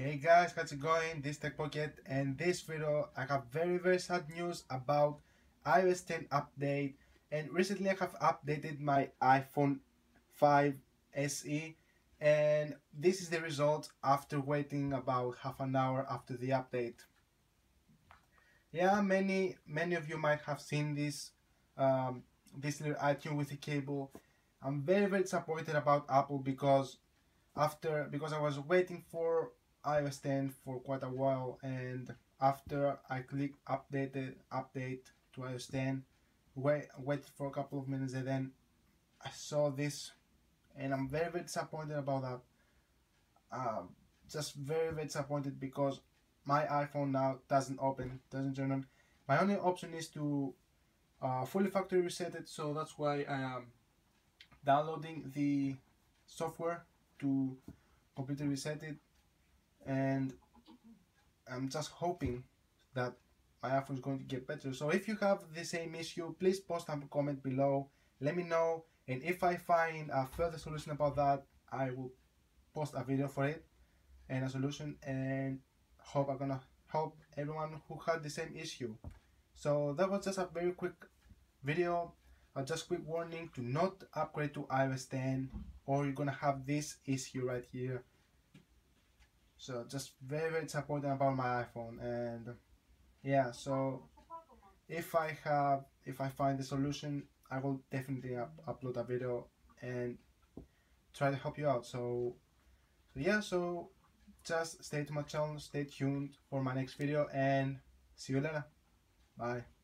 Hey guys, how's it going? This is Tech Pocket and this video I have very very sad news about iOS 10 update and recently I have updated my iPhone 5 SE and this is the result after waiting about half an hour after the update. Yeah, many many of you might have seen this um, this little iTunes with a cable. I'm very very disappointed about Apple because after because I was waiting for iOS 10 for quite a while and after I click updated update to iOS 10 wait wait for a couple of minutes and then I saw this and I'm very very disappointed about that. Um, just very very disappointed because my iPhone now doesn't open doesn't turn on my only option is to uh, fully factory reset it so that's why I am downloading the software to completely reset it I'm just hoping that my iPhone is going to get better. So if you have the same issue, please post a comment below. Let me know, and if I find a further solution about that, I will post a video for it and a solution. And hope I'm gonna help everyone who had the same issue. So that was just a very quick video. Uh, just quick warning to not upgrade to iOS 10 or you're gonna have this issue right here so just very very disappointed about my iphone and yeah so if i have if i find the solution i will definitely up, upload a video and try to help you out. So so yeah so just stay to my channel stay tuned for my next video and see you later. Bye